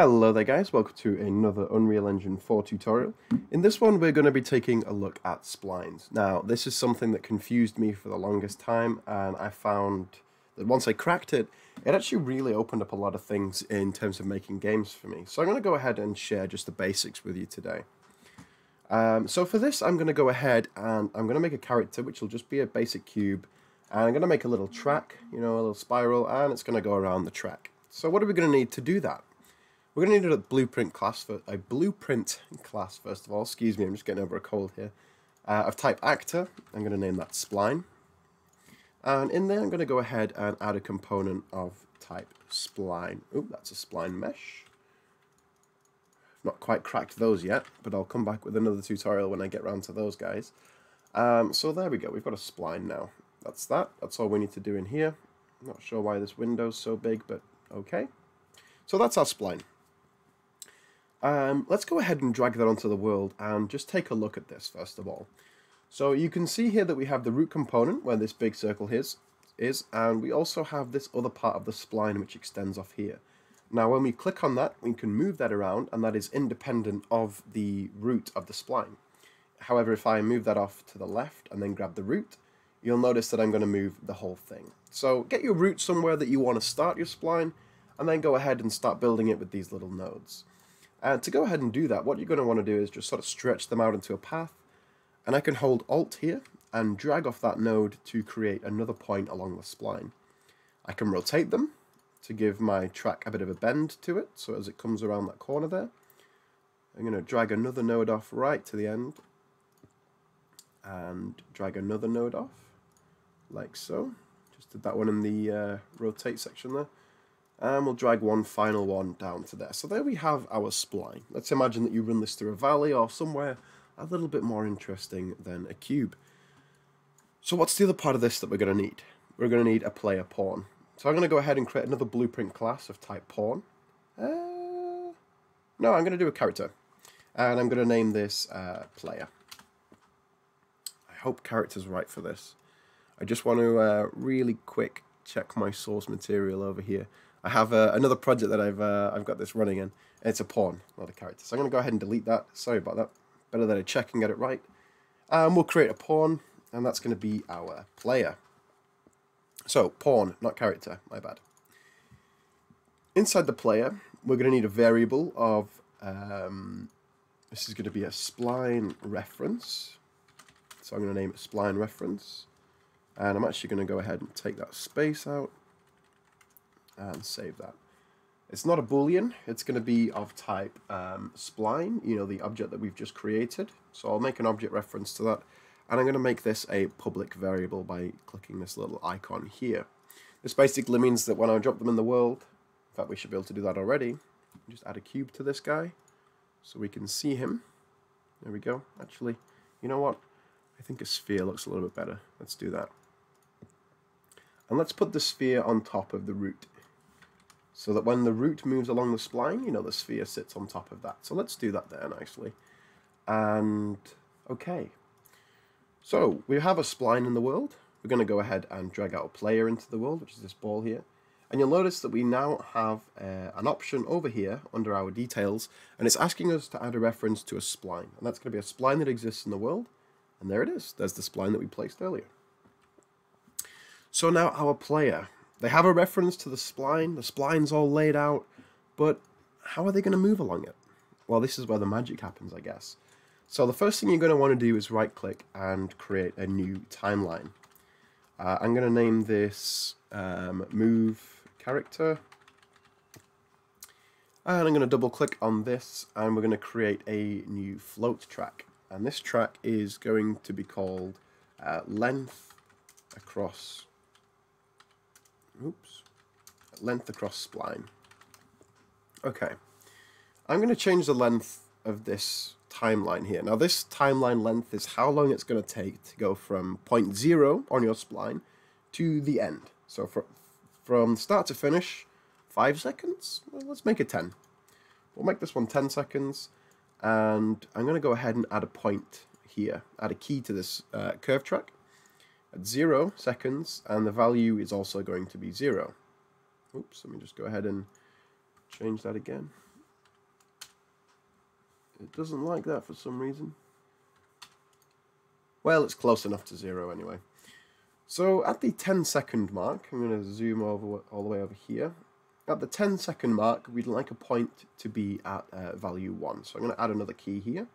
Hello there guys, welcome to another Unreal Engine 4 tutorial. In this one we're going to be taking a look at splines. Now this is something that confused me for the longest time and I found that once I cracked it, it actually really opened up a lot of things in terms of making games for me. So I'm going to go ahead and share just the basics with you today. Um, so for this I'm going to go ahead and I'm going to make a character which will just be a basic cube and I'm going to make a little track, you know, a little spiral and it's going to go around the track. So what are we going to need to do that? We're going to need a blueprint class for a blueprint class first of all. Excuse me, I'm just getting over a cold here. Uh, of type actor, I'm going to name that spline. And in there, I'm going to go ahead and add a component of type spline. Oop, that's a spline mesh. Not quite cracked those yet, but I'll come back with another tutorial when I get around to those guys. Um, so there we go, we've got a spline now. That's that, that's all we need to do in here. Not sure why this window's so big, but okay. So that's our spline. Um, let's go ahead and drag that onto the world and just take a look at this first of all. So you can see here that we have the root component where this big circle is, is and we also have this other part of the spline which extends off here. Now when we click on that we can move that around and that is independent of the root of the spline. However if I move that off to the left and then grab the root you'll notice that I'm going to move the whole thing. So get your root somewhere that you want to start your spline and then go ahead and start building it with these little nodes. And to go ahead and do that, what you're going to want to do is just sort of stretch them out into a path. And I can hold Alt here and drag off that node to create another point along the spline. I can rotate them to give my track a bit of a bend to it, so as it comes around that corner there. I'm going to drag another node off right to the end, and drag another node off, like so. Just did that one in the uh, rotate section there and we'll drag one final one down to there. So there we have our spline. Let's imagine that you run this through a valley or somewhere a little bit more interesting than a cube. So what's the other part of this that we're going to need? We're going to need a player pawn. So I'm going to go ahead and create another blueprint class of type pawn. Uh, no, I'm going to do a character. And I'm going to name this uh, player. I hope character's right for this. I just want to uh, really quick check my source material over here. I have uh, another project that I've uh, I've got this running in. it's a pawn, not a character. So I'm going to go ahead and delete that. Sorry about that. Better that I check and get it right. And we'll create a pawn, and that's going to be our player. So, pawn, not character, my bad. Inside the player, we're going to need a variable of, um, this is going to be a spline reference. So I'm going to name it spline reference. And I'm actually going to go ahead and take that space out and save that. It's not a boolean, it's going to be of type um, spline, you know, the object that we've just created. So I'll make an object reference to that, and I'm going to make this a public variable by clicking this little icon here. This basically means that when I drop them in the world, in fact we should be able to do that already, just add a cube to this guy so we can see him. There we go. Actually, you know what? I think a sphere looks a little bit better. Let's do that. And let's put the sphere on top of the root so that when the root moves along the spline, you know, the sphere sits on top of that. So let's do that there nicely. And, okay. So, we have a spline in the world. We're going to go ahead and drag our player into the world, which is this ball here. And you'll notice that we now have uh, an option over here under our details, and it's asking us to add a reference to a spline. And that's going to be a spline that exists in the world. And there it is. There's the spline that we placed earlier. So now our player. They have a reference to the spline. The spline's all laid out, but how are they going to move along it? Well, this is where the magic happens, I guess. So the first thing you're going to want to do is right-click and create a new timeline. Uh, I'm going to name this um, move character. And I'm going to double click on this and we're going to create a new float track. And this track is going to be called uh, length across oops, length across spline. Okay, I'm going to change the length of this timeline here. Now this timeline length is how long it's going to take to go from point zero on your spline to the end. So for, from start to finish, five seconds? Well, let's make it 10. We'll make this one 10 seconds, and I'm going to go ahead and add a point here, add a key to this uh, curve track at 0 seconds, and the value is also going to be 0. Oops, let me just go ahead and change that again. It doesn't like that for some reason. Well, it's close enough to zero anyway. So at the 10 second mark, I'm going to zoom over all the way over here. At the 10 second mark, we'd like a point to be at uh, value 1. So I'm going to add another key here.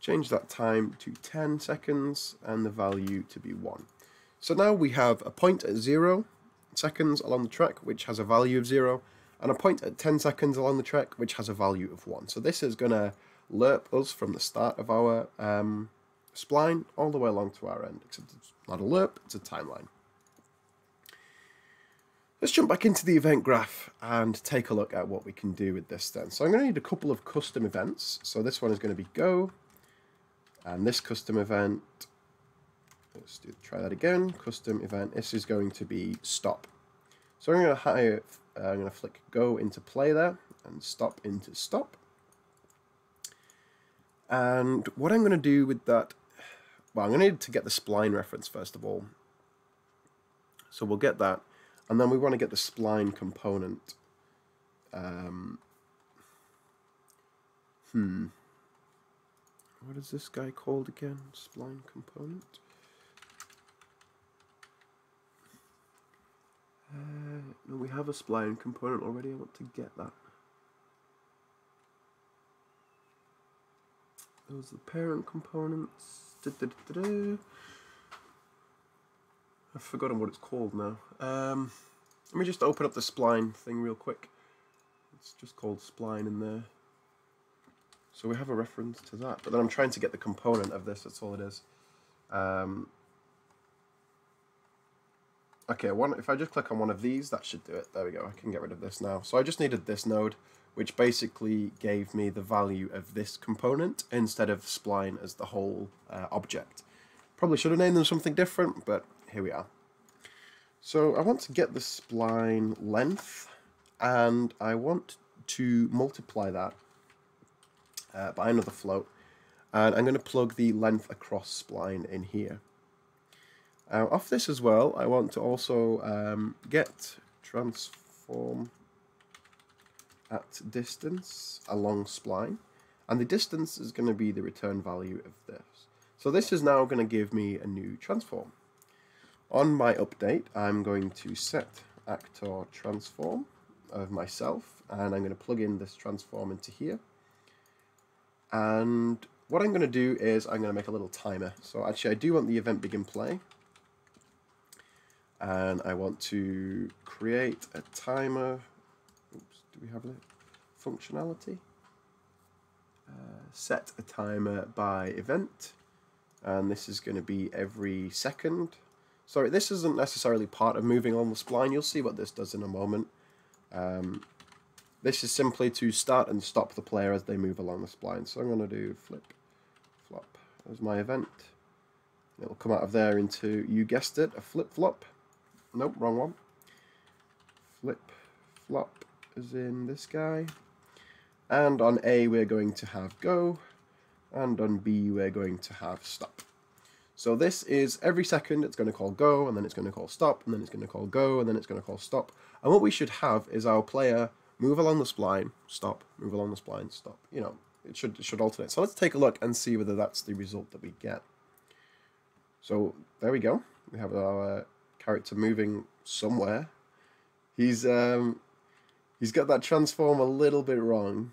Change that time to 10 seconds and the value to be 1. So now we have a point at 0 seconds along the track, which has a value of 0, and a point at 10 seconds along the track, which has a value of 1. So this is going to lerp us from the start of our um, spline all the way along to our end, except it's not a lerp, it's a timeline. Let's jump back into the event graph and take a look at what we can do with this then. So I'm going to need a couple of custom events. So this one is going to be go, and this custom event, let's do, try that again, custom event, this is going to be stop. So I'm going to hire, uh, I'm going to flick go into play there and stop into stop. And what I'm going to do with that well, I'm going to need to get the spline reference first of all. So we'll get that. And then we want to get the spline component. Um, hmm. What is this guy called again? Spline component? Uh, no, we have a spline component already. I want to get that. Those are the parent components. Da, da, da, I've forgotten what it's called now. Um, let me just open up the spline thing real quick. It's just called spline in there. So we have a reference to that, but then I'm trying to get the component of this, that's all it is. Um, okay, one, if I just click on one of these, that should do it. There we go, I can get rid of this now. So I just needed this node which basically gave me the value of this component instead of spline as the whole uh, object. Probably should have named them something different, but here we are. So I want to get the spline length, and I want to multiply that uh, by another float, and I'm going to plug the length across spline in here. Uh, off this as well, I want to also um, get transform at distance along spline and the distance is going to be the return value of this. So this is now going to give me a new transform. On my update I'm going to set actor transform of myself and I'm going to plug in this transform into here and what I'm going to do is I'm going to make a little timer. So actually I do want the event begin play and I want to create a timer Oops, do we have a functionality? Uh, set a timer by event and this is going to be every second. Sorry, this isn't necessarily part of moving on the spline. You'll see what this does in a moment. Um, this is simply to start and stop the player as they move along the spline. So I'm going to do flip, flop as my event. It'll come out of there into, you guessed it, a flip flop. Nope, wrong one. Flip, flop, is in this guy. And on A we're going to have go, and on B we're going to have stop. So this is every second it's going to call go, and then it's going to call stop, and then it's going to call go, and then it's going to call stop. And what we should have is our player move along the spline, stop, move along the spline, stop. You know, it should, it should alternate. So let's take a look and see whether that's the result that we get. So there we go. We have our uh, character moving somewhere. He's um, He's got that transform a little bit wrong.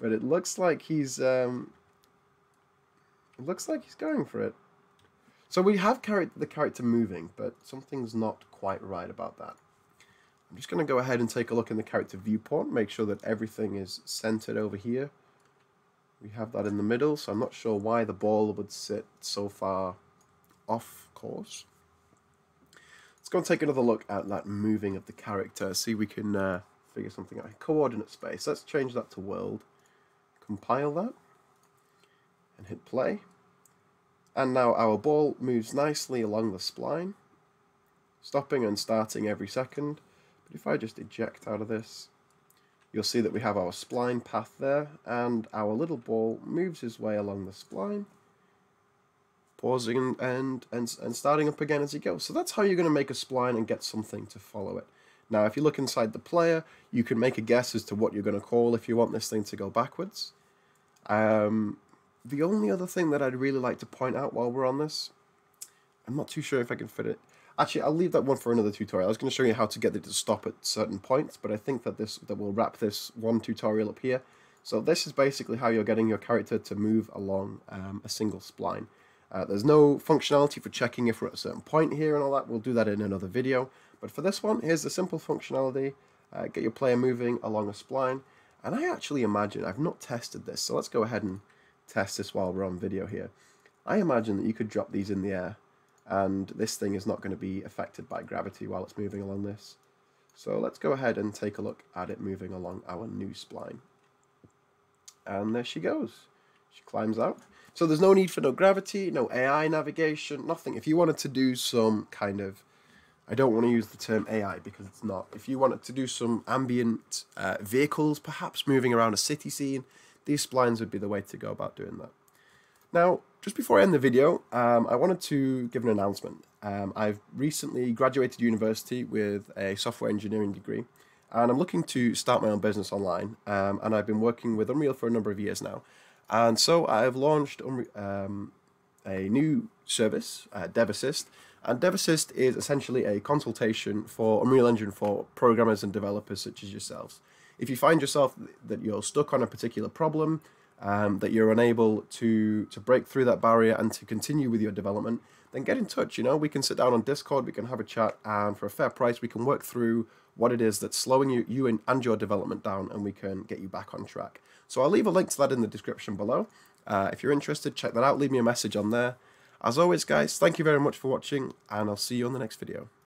But it looks like he's um it looks like he's going for it. So we have the character moving, but something's not quite right about that. I'm just going to go ahead and take a look in the character viewport, make sure that everything is centered over here. We have that in the middle, so I'm not sure why the ball would sit so far off course. Let's go and take another look at that moving of the character, see we can uh, figure something out. Coordinate space, let's change that to world. Compile that, and hit play. And now our ball moves nicely along the spline, stopping and starting every second. But if I just eject out of this, you'll see that we have our spline path there, and our little ball moves his way along the spline, pausing and, and, and starting up again as he goes. So that's how you're going to make a spline and get something to follow it. Now, if you look inside the player, you can make a guess as to what you're going to call if you want this thing to go backwards. Um, the only other thing that I'd really like to point out while we're on this, I'm not too sure if I can fit it. Actually, I'll leave that one for another tutorial. I was going to show you how to get it to stop at certain points, but I think that this that will wrap this one tutorial up here. So this is basically how you're getting your character to move along um, a single spline. Uh, there's no functionality for checking if we're at a certain point here and all that. We'll do that in another video. But for this one, here's the simple functionality. Uh, get your player moving along a spline. And I actually imagine, I've not tested this, so let's go ahead and test this while we're on video here. I imagine that you could drop these in the air and this thing is not going to be affected by gravity while it's moving along this. So let's go ahead and take a look at it moving along our new spline. And there she goes. She climbs out. So there's no need for no gravity, no AI navigation, nothing. If you wanted to do some kind of, I don't want to use the term AI because it's not. If you wanted to do some ambient uh, vehicles, perhaps moving around a city scene, these splines would be the way to go about doing that. Now, just before I end the video, um, I wanted to give an announcement. Um, I've recently graduated university with a software engineering degree, and I'm looking to start my own business online. Um, and I've been working with Unreal for a number of years now. And so I've launched um, a new service, uh, DevAssist. And DevAssist is essentially a consultation for Unreal Engine for programmers and developers such as yourselves. If you find yourself that you're stuck on a particular problem, um, that you're unable to to break through that barrier and to continue with your development, then get in touch. You know, we can sit down on Discord, we can have a chat, and for a fair price, we can work through what it is that's slowing you, you and, and your development down, and we can get you back on track. So I'll leave a link to that in the description below. Uh, if you're interested, check that out. Leave me a message on there. As always, guys, thank you very much for watching, and I'll see you on the next video.